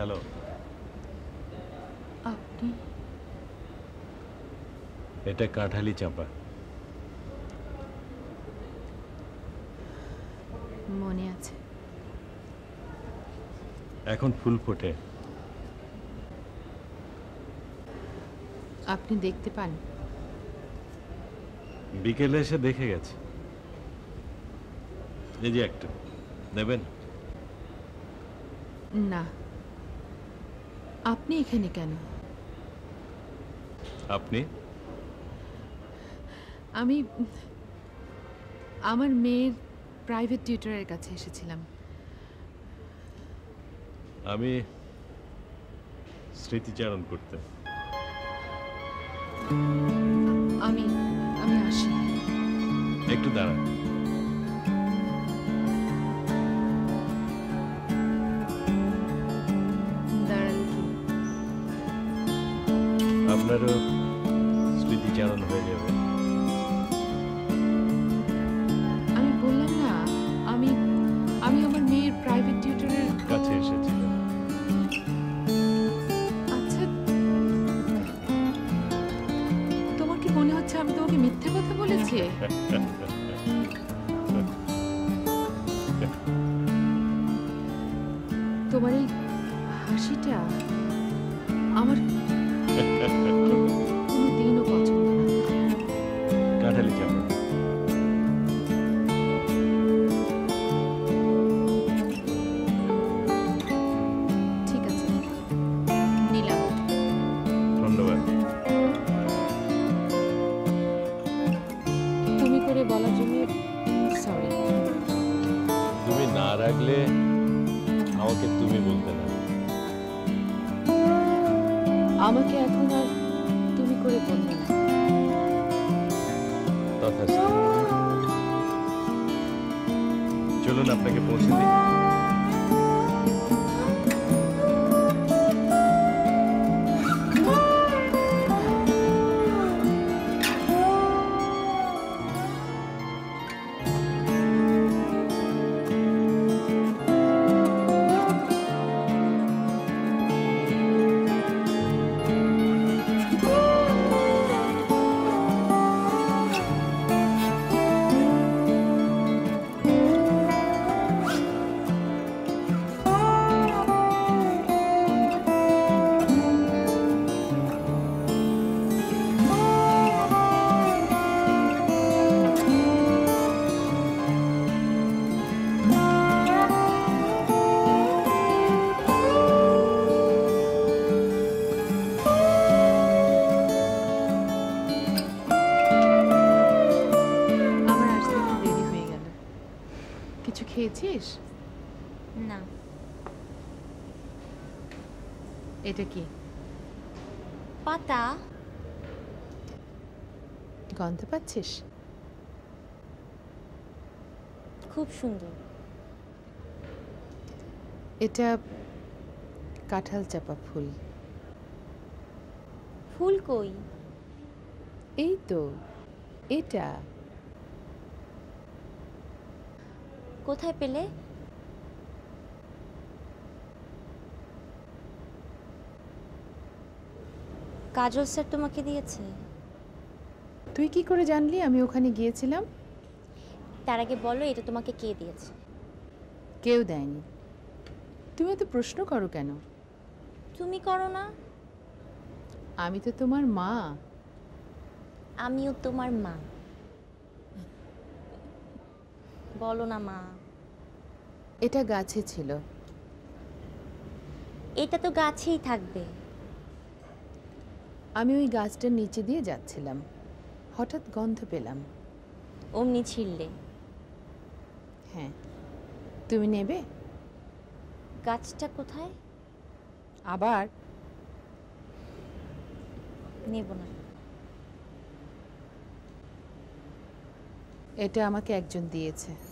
Hello. আপনি? এটা কাঁঠালি চাপা। মনে আছে। এখন ফুল ফোটে। আপনি দেখতে পান? বিকেলে এসে দেখে গেছে। এই যে একটা। নেবেন? না। আপনি এখানে কেন? আপনি? আমি আমার মেয়ের প্রাইভেট টিউটরের কাছে এসেছিলাম। আমি স্মৃতিচারণ করতে। আমি আমি আসি। একটু দাঁড়ান। আপনারও স্মৃতিচারণ হয়ে যাবে রাখলে আমাকে তুমি বলতে না। আমাকে এখন আর তুমি করে বলবে না। চলুন আপনাকে পৌঁছে দিই। খেয়েছিস না। এটা কি? পাতা। গন্ধ পাচ্ছিস? খুব সুন্দর। এটা কাঁঠাল চাপা ফুল। ফুল কই? এই তো এটা। কোথায় পেলে? কাজল স্যার তোমাকে দিয়েছে। তুই কি করে জানলি আমি ওখানে গিয়েছিলাম? তার আগে বলো এটা তোমাকে কে দিয়েছে? কেউ দেয়নি। তুমি তো প্রশ্ন করো কেন? তুমি করো না। আমি তো তোমার মা। আমিও তোমার মা। বলো না মা। এটা গাছে ছিল। এটা তো গাছেই থাকবে। আমি ওই গাছটার নিচে দিয়ে যাচ্ছিলাম। হঠাৎ গন্ধ পেলাম। অমনি ছিললে হ্যাঁ। তুমি নেবে? গাছটা কোথায়? আবার? নেব না। এটা আমাকে একজন দিয়েছে।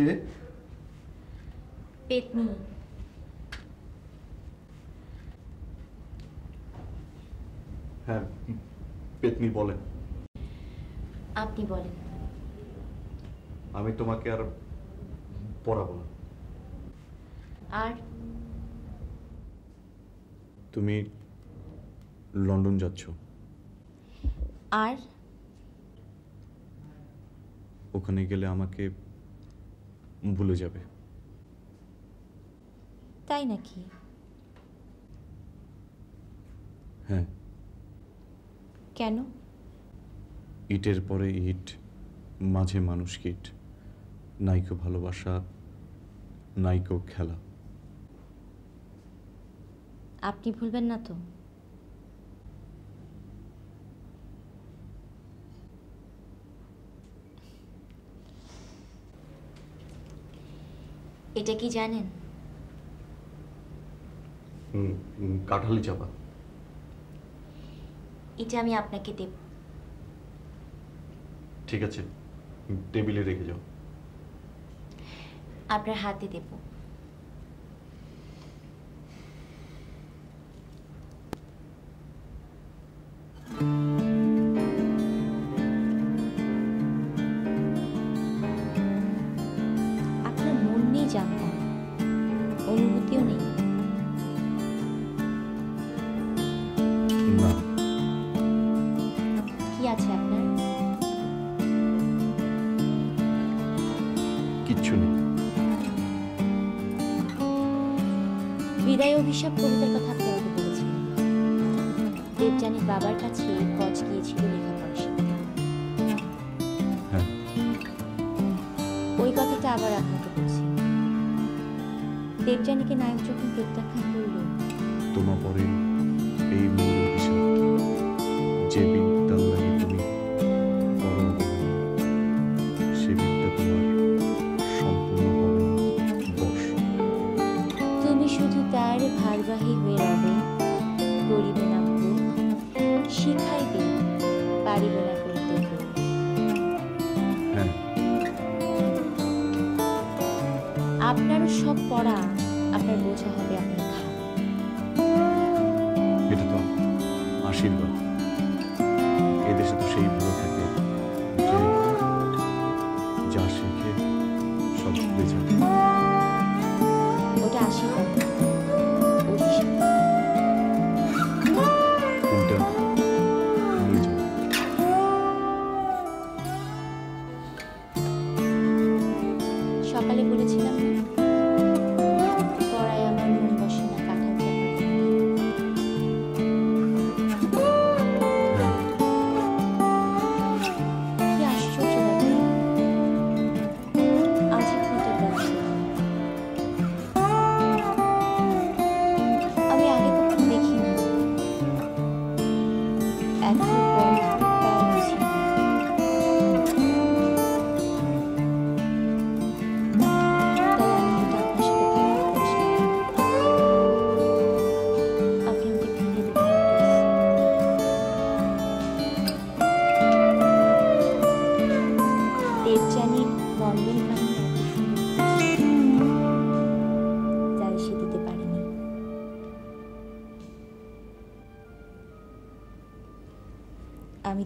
কে পেতনি। হ্যাঁ পেতনি বলেন আপনি বলেন। আমি তোমাকে আর পড়াবো না। আর? তুমি লন্ডন যাচ্ছ। আর? ওখানে গেলে আমাকে ভুলে যাবে। তাই নাকি? হ্যাঁ। কেন? ইটের পরে ইট মাঝে মানুষ কীট নাইকো ভালোবাসা নাইকো খেলা। আপনি ভুলবেন না তো? এটা কি জানেন? কাঁঠালি চাপা। এটা আমি আপনাকে দেব। ঠিক আছে টেবিলে রেখে যাও। আপনার হাতে দেব। অভিশাপ কবিতার কথা আপনি আমাকে বলেছিলেন দেবযানীর বাবার কাছে কজ গিয়েছিল লেখাপড়া শিখতে। হ্যাঁ। ওই কথাটা আবার আপনাকে বলছি। দেবযানীকে নায়ক যখন প্রত্যাখ্যান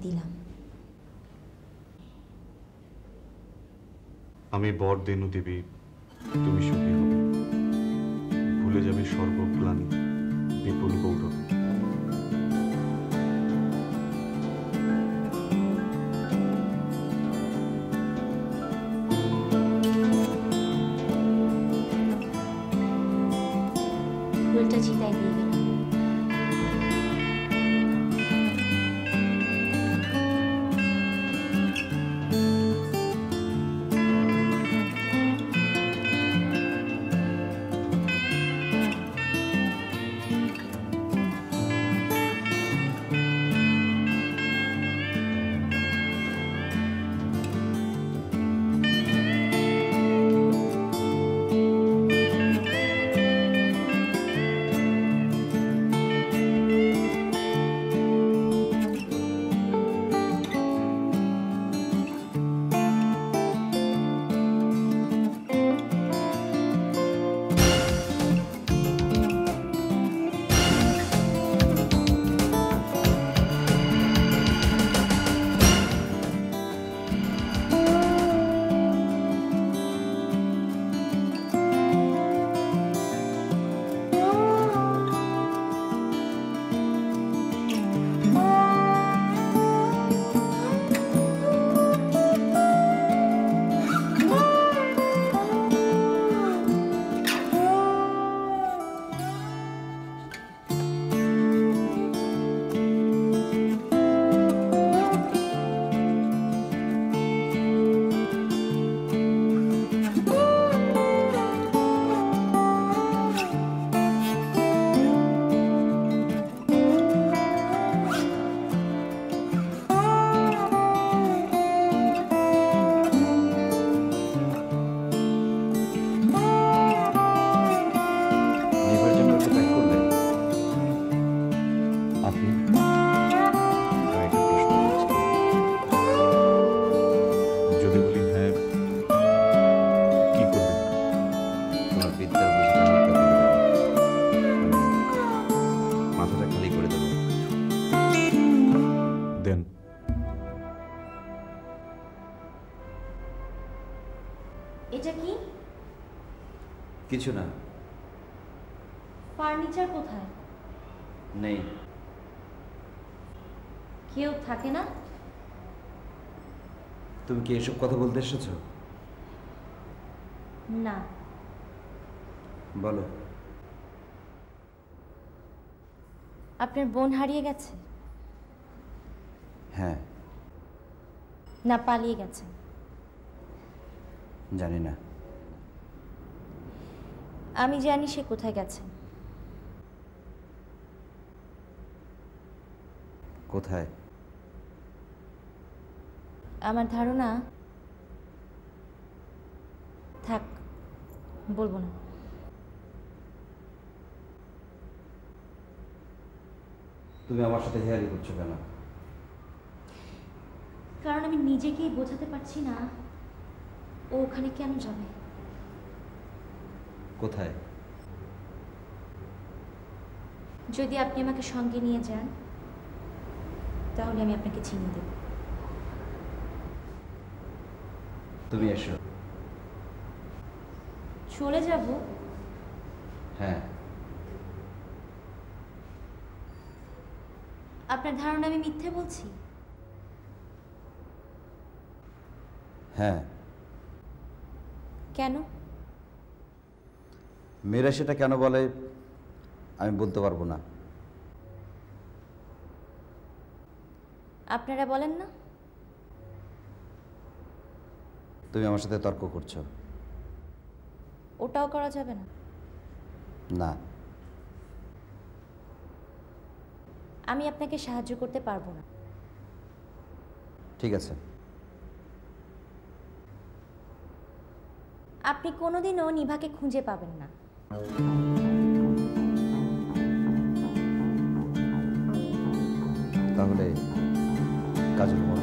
দিলাম। আমি বর দেনু দেবী তুমি সুখী হবে। ভুলে যাবে সর্বগ্লানি বিপুল গৌরব। কিছু না। ফার্নিচার কোথায়? নেই। কেউ থাকে না? তুমি কি এসব কথা বলতে এসেছ? না। বলো। আপনার বোন হারিয়ে গেছে? হ্যাঁ। না পালিয়ে গেছে। জানি না। আমি জানি সে কোথায় গেছে। কোথায়? আমার ধারণা থাক বলব না। তুমি আমার সাথে হেয়ালি করছ কেন? কারণ আমি নিজেকেই বোঝাতে পারছি না ও ওখানে কেন যাবে। কোথায়? যদি আপনি আমাকে সঙ্গে নিয়ে যান তাহলে আমি আপনাকে চিনিয়ে দেব। তুমি এসো। চলে যাব? হ্যাঁ। আপনার ধারণা আমি মিথ্যে বলছি? হ্যাঁ। কেন? মেয়েরা সেটা কেন বলে আমি বলতে পারব না। আপনারা বলেন না। তুমি আমার সাথে তর্ক করছ। ওটাও করা যাবে না। না। আমি আপনাকে সাহায্য করতে পারব না। ঠিক আছে। আপনি কোনোদিনও নিভাকে খুঁজে পাবেন না। তাহলে কাজল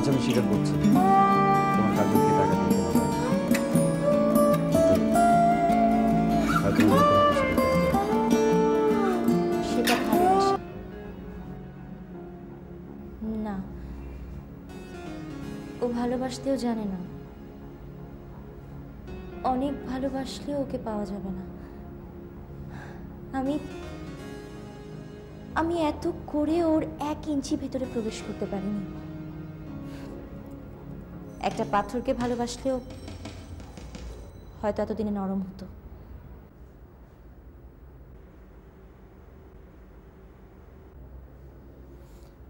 আচ্ছা আমি স্বীকার করছি। তোমার টাকা না। ও ভালোবাসতেও জানে না। অনেক ভালোবাসলেও ওকে পাওয়া যাবে না। আমি আমি এত করে ওর এক ইঞ্চি ভেতরে প্রবেশ করতে পারিনি। একটা পাথরকে ভালোবাসলেও হয়তো এতদিনে নরম হতো।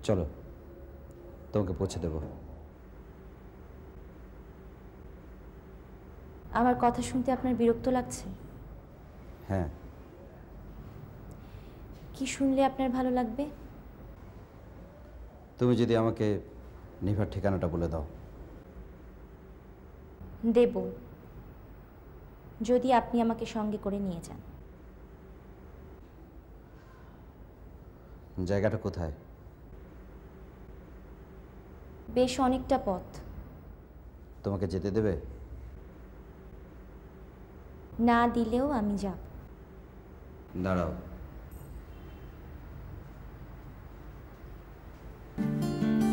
চলো তোমাকে পৌঁছে দেবো। আমার কথা শুনতে আপনার বিরক্ত লাগছে? হ্যাঁ। কি শুনলে আপনার ভালো লাগবে? তুমি যদি আমাকে নিভার ঠিকানাটা বলে দাও। দেব। যদি আপনি আমাকে সঙ্গে করে নিয়ে যান। জায়গাটা কোথায়? বেশ অনেকটা পথ। তোমাকে যেতে দেবে? না দিলেও আমি যাব। দাঁড়াও।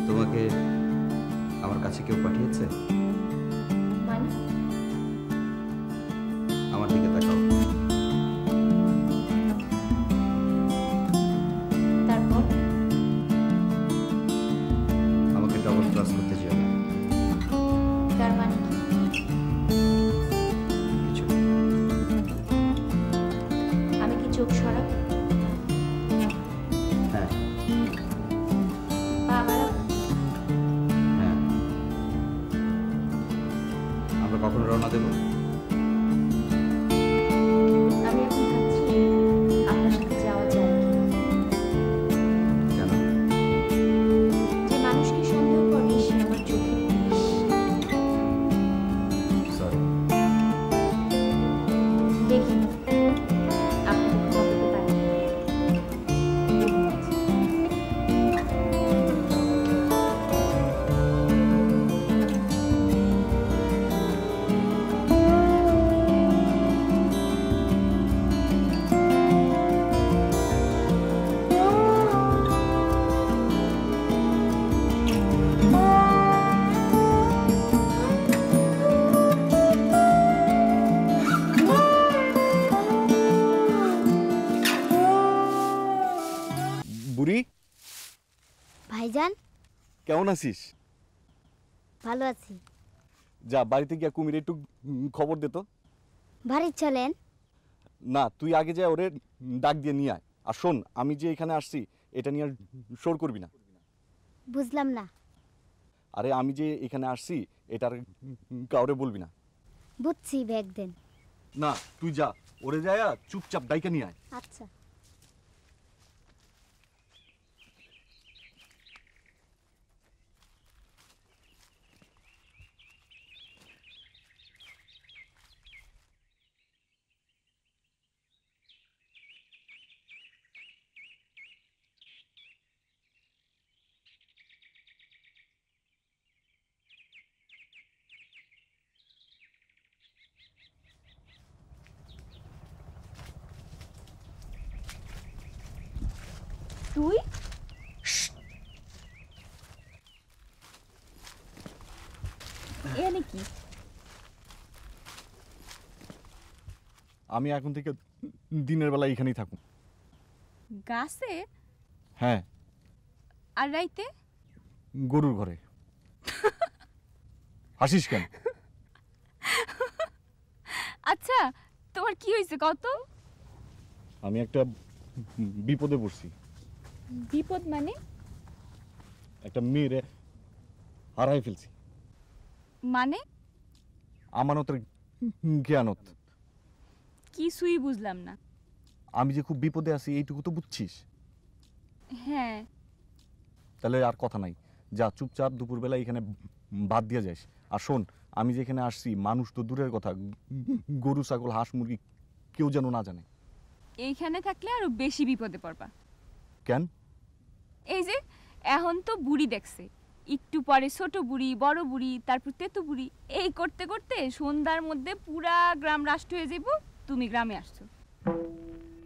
তোমাকে আমার কাছে কেউ পাঠিয়েছে? আমার দিকে তাকাও। তারপর? আমাকে ডবল ক্লাস করতে তার মানে? আমি কি চোখ সরাব? 的吗？কেমন আছিস? ভালো আছি। যা বাড়িতে গিয়া কুমির একটু খবর দে তো। বাড়ি চলেন। না তুই আগে যা ওরে ডাক দিয়ে নিয়ে আয়। আর শোন আমি যে এখানে আসছি এটা নিয়ে আর শোর করবি না। বুঝলাম না। আরে আমি যে এখানে আসছি এটার কাউরে বলবি না। বুঝছি ব্যাগ দেন। না তুই যা ওরে যায় চুপচাপ ডাইকা নিয়ে আয়। আচ্ছা। তুই? কি আমি এখন থেকে দিনের বেলা এখানেই থাকুন গাছে হ্যাঁ আর রাইতে গরুর ঘরে হাসিস কেন আচ্ছা তোমার কি হয়েছে কত আমি একটা বিপদে পড়ছি বিপদ মানে? একটা মেয়েরে হারাই ফেলছি। মানে? আমানতের জ্ঞানত। কিছুই বুঝলাম না। আমি যে খুব বিপদে আছি এইটুকু তো বুঝছিস। হ্যাঁ। তাহলে আর কথা নাই। যা চুপচাপ দুপুরবেলা এখানে বাদ দিয়ে যাস। আর শোন আমি যেখানে আসছি মানুষ তো দূরের কথা। গরু ছাগল হাঁস মুরগি কেউ যেন না জানে। এইখানে থাকলে আরও বেশি বিপদে পড়বা। কেন? এই যে এখন তো বুড়ি দেখছে। একটু পরে ছোট বুড়ি বড় বুড়ি তারপর তেতু বুড়ি। এই করতে করতে সন্ধ্যার মধ্যে পুরা গ্রাম রাষ্ট্র হয়ে যাব তুমি গ্রামে আসছো।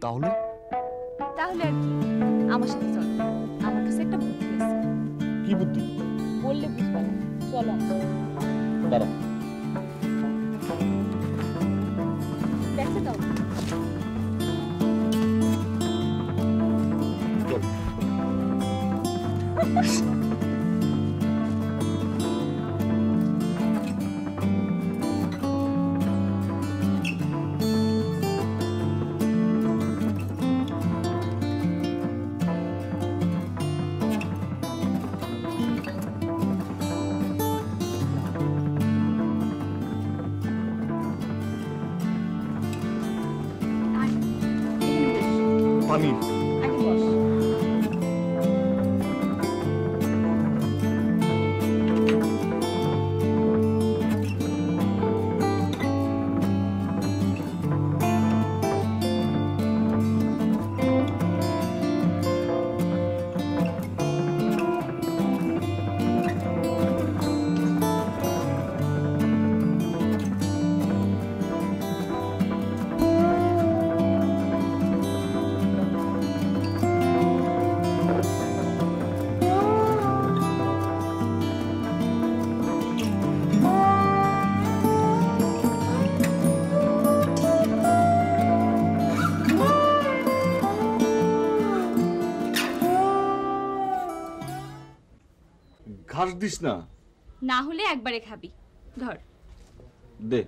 তাহলে? তাহলে আর কি আমার সাথে চলো। আমার কাছে একটা বুদ্ধি আছে। কি বুদ্ধি? বললে বুঝবা না। চলো আমার সাথে। দাঁড়া দেখতে দাও よし。দিস না। না হলে একবারে খাবি। ধর। দে।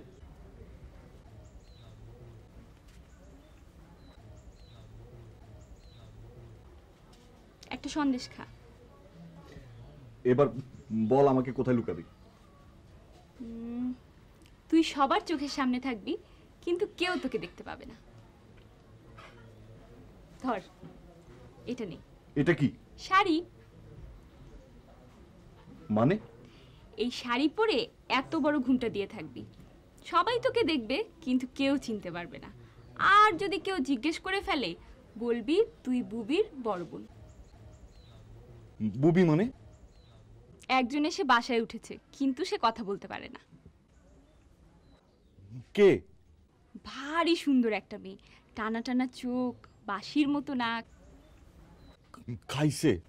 একটা সন্দেশ খা। এবার বল আমাকে কোথায় লুকাবি। তুই সবার চোখের সামনে থাকবি কিন্তু কেউ তোকে দেখতে পাবে না। ধর এটা নেই এটা কি? শাড়ি। মানে? এই শাড়ি পরে এত বড় ঘুমটা দিয়ে থাকবি। সবাই তোকে দেখবে কিন্তু কেউ চিনতে পারবে না। আর যদি কেউ জিজ্ঞেস করে ফেলে বলবি তুই বুবির বড় বোন। বুবি মানে? একজন এসে বাসায় উঠেছে কিন্তু সে কথা বলতে পারে না। কে? ভারী সুন্দর একটা মেয়ে। টানা টানা চোখ বাঁশির মতো নাক। খাইছে।